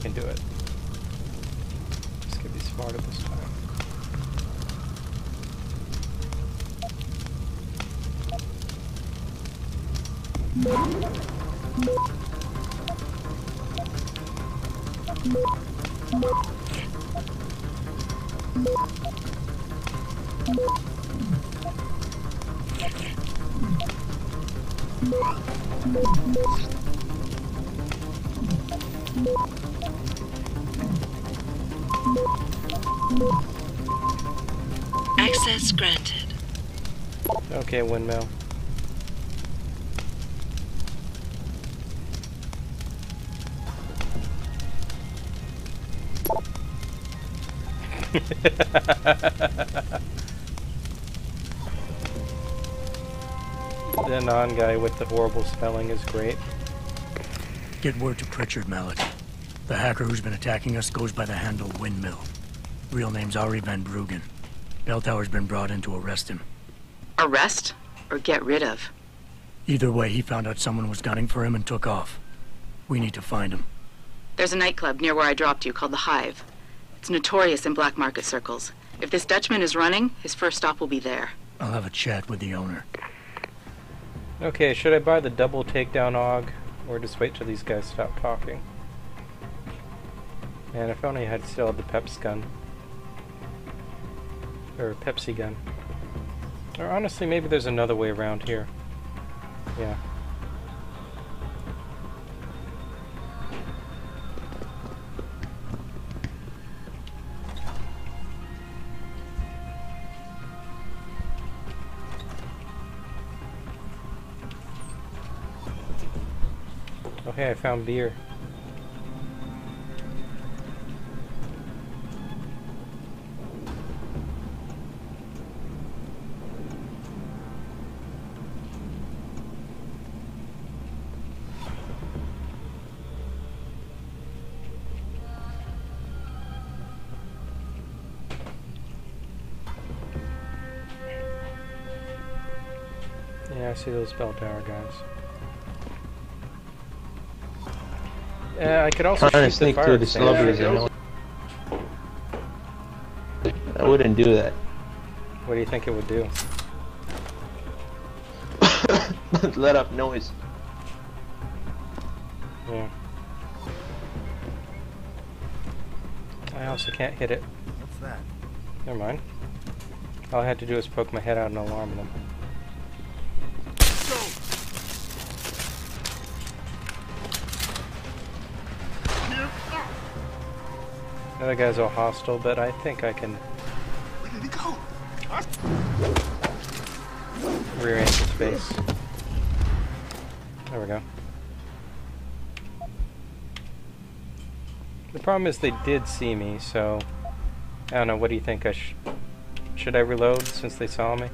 can do it. Just gotta be smarter this time. Access granted. Okay, windmill. the non guy with the horrible spelling is great. Get word to Pritchard, Malik. The hacker who's been attacking us goes by the handle Windmill. Real name's Arie Van Bruggen. Belltower's been brought in to arrest him. Arrest or get rid of? Either way, he found out someone was gunning for him and took off. We need to find him. There's a nightclub near where I dropped you called the Hive. It's notorious in black market circles. If this Dutchman is running, his first stop will be there. I'll have a chat with the owner. Okay, should I buy the double takedown AUG or just wait till these guys stop talking? Man, if only I had still had the PEPS gun. Or Pepsi gun. Or honestly, maybe there's another way around here. Yeah. Oh, okay, I found beer. Yeah, I see those bell tower guys. Uh, I could also Trying to shoot the fire through this lobby is I wouldn't do that. What do you think it would do? Let up noise. Yeah. I also can't hit it. What's that? Never mind. All I had to do was poke my head out and alarm them. The other guy's all hostile, but I think I can rear end his face. There we go. The problem is they did see me, so I don't know. What do you think? I sh should I reload since they saw me,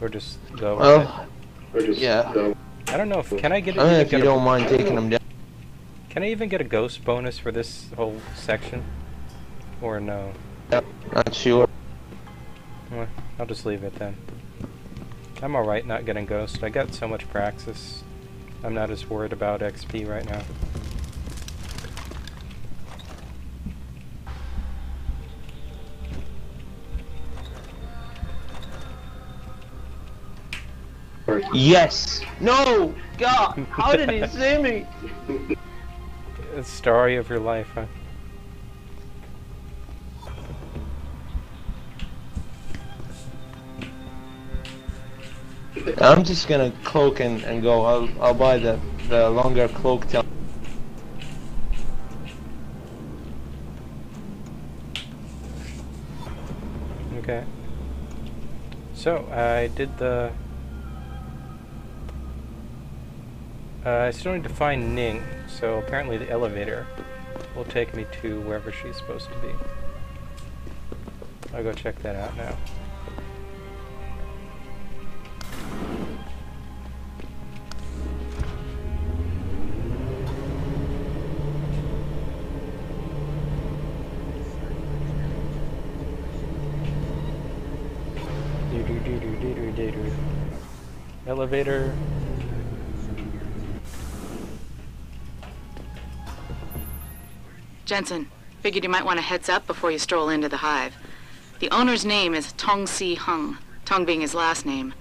or just go? with it? Well, yeah. I don't know. If, can I get? I mean, if you don't mind taking them down. Can I even get a ghost bonus for this whole section, or no? Not sure. Well, I'll just leave it then. I'm alright not getting ghost. I got so much praxis. I'm not as worried about XP right now. Yes. No. God. How did he see me? The story of your life, huh? I'm just gonna cloak and, and go. I'll I'll buy the the longer cloak till. Okay. So, I did the... Uh, I still need to find Ning, so apparently the elevator will take me to wherever she's supposed to be. I'll go check that out now. Elevator. Jensen, figured you might want a heads up before you stroll into the hive. The owner's name is Tong Si Hung, Tong being his last name.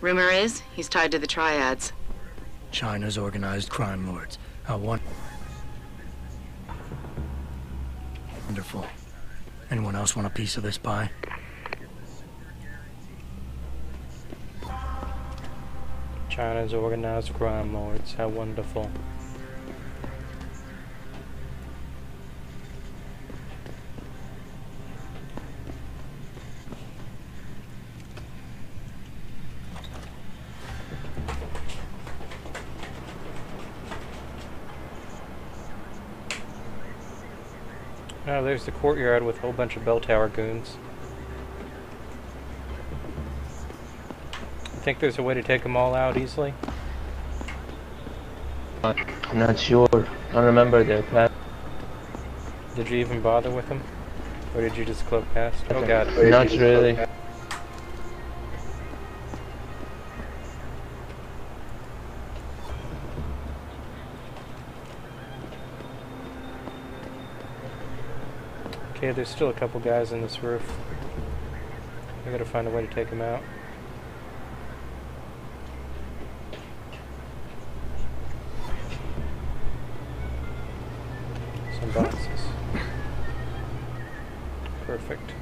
Rumor is he's tied to the triads. China's organized crime lords. How wonderful. Anyone else want a piece of this pie? China's organized crime lords. How wonderful. Oh, there's the courtyard with a whole bunch of bell tower goons. I think there's a way to take them all out easily. I'm not sure. I don't remember their path. Did you even bother with them? Or did you just cloak past? Oh god. Not really. Okay, there's still a couple guys in this roof. I gotta find a way to take them out. Some boxes. Perfect.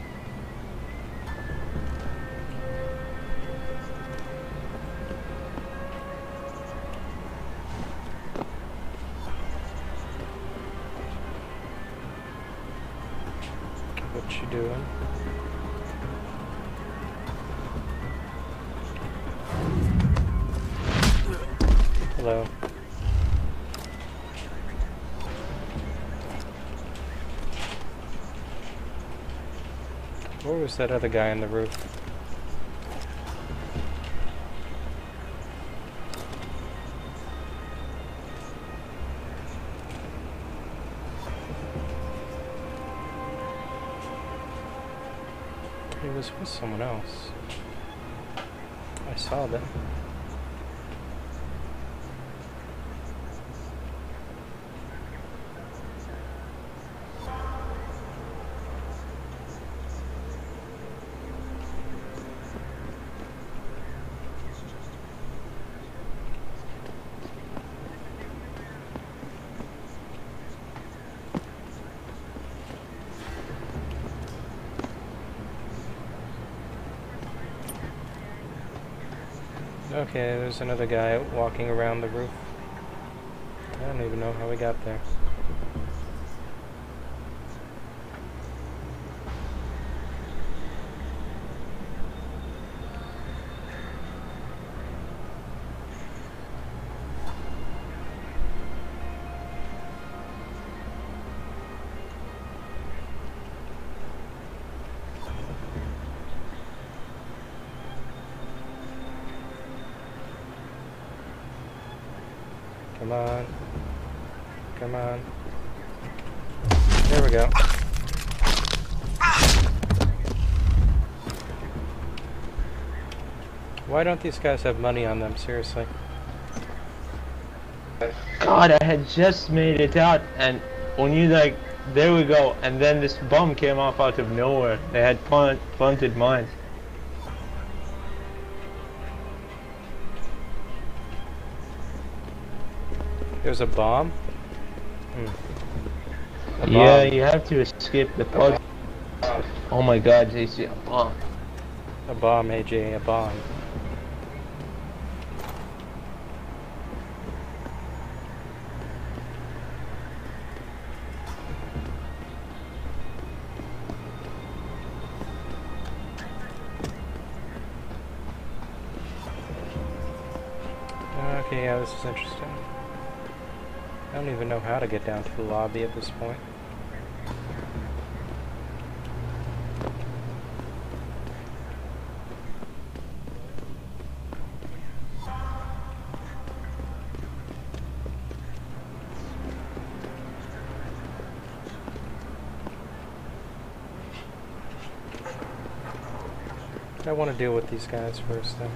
Where was that other guy on the roof? He was with someone else. I saw them. Okay, there's another guy walking around the roof. I don't even know how we got there. Come on. Come on. There we go. Why don't these guys have money on them, seriously? God, I had just made it out, and when you like, there we go, and then this bomb came off out of nowhere. They had plant, planted mines. There's a bomb? Hmm. A Yeah, bomb. you have to escape the pod. Oh my God, JC, a bomb. A bomb, AJ, a bomb. Okay, yeah, this is interesting. I don't even know how to get down to the lobby at this point. I want to deal with these guys first, though.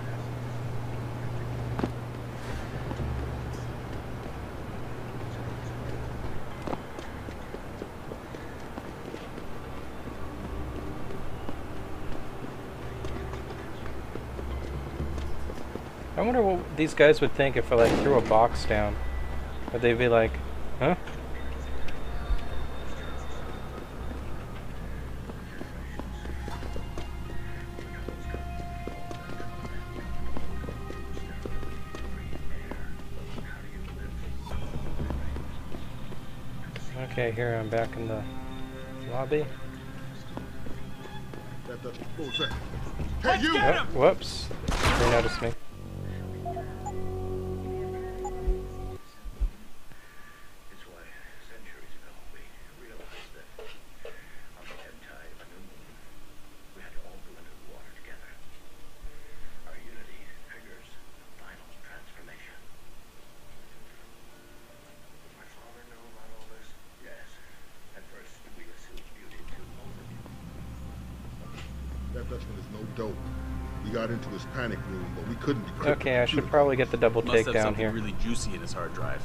Wonder what these guys would think if I like threw a box down. Would they be like, huh? Okay, here I'm back in the lobby. That, that, what was that? Hey, you! Oh, whoops. They noticed me. Dope. We got into his panic room, but we couldn't decrypt Okay, I should probably get the double Must have takedown something here. really juicy in his hard drive.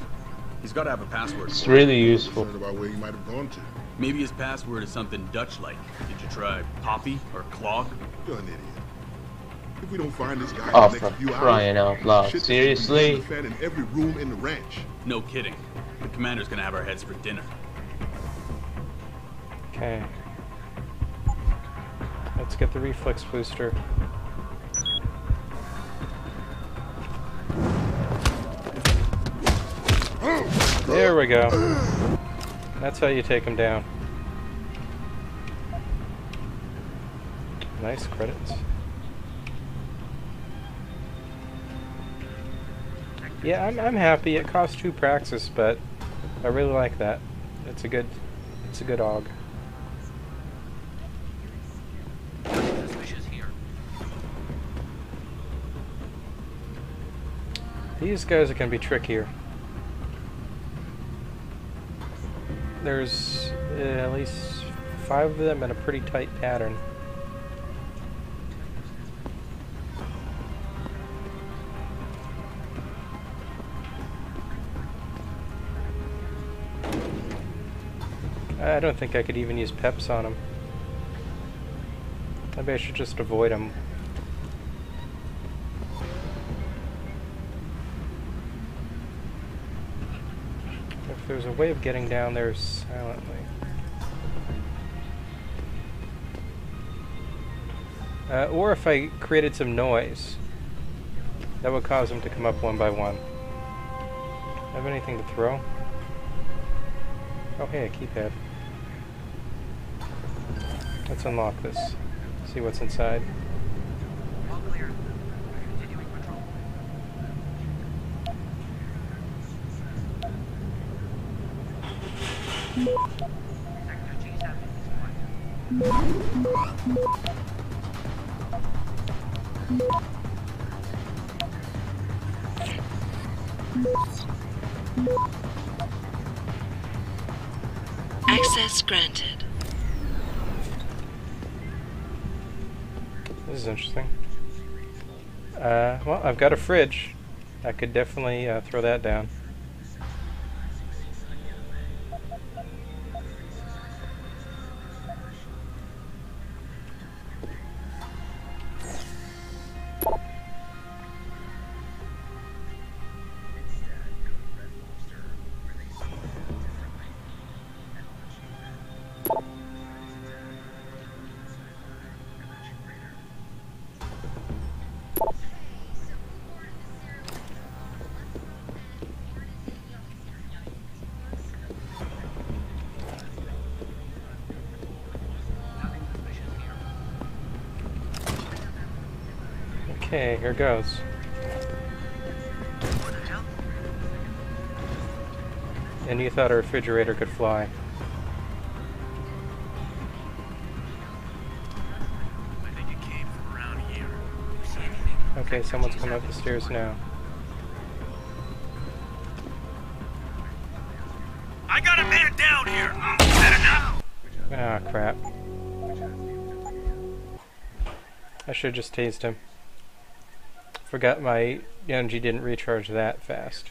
He's got to have a password. It's for it. really useful. About where he might have gone to. Maybe his password is something Dutch-like. Did you try Poppy or Clog? You're an idiot. If we don't find this guy Oh, in the next few crying hours, out loud. shit Seriously? gonna be in every room in the ranch. No kidding. The commander's gonna have our heads for dinner. Okay. Let's get the reflex booster. There we go. That's how you take him down. Nice credits. Yeah, I'm, I'm happy. It costs two praxis, but I really like that. It's a good, it's a good aug. These guys are going to be trickier. There's uh, at least five of them in a pretty tight pattern. I don't think I could even use PEPS on them. Maybe I should just avoid them. There's a way of getting down there silently. Uh, or if I created some noise, that would cause them to come up one by one. Have anything to throw? Oh hey, a keypad. Let's unlock this. See what's inside. Access granted. This is interesting. Uh, well, I've got a fridge. I could definitely uh, throw that down. Okay, here goes. And you thought a refrigerator could fly. I think it came from around here. Okay, someone's coming up the stairs now. I got a man down here. Ah, crap. I should have just tased him. Forgot my energy didn't recharge that fast.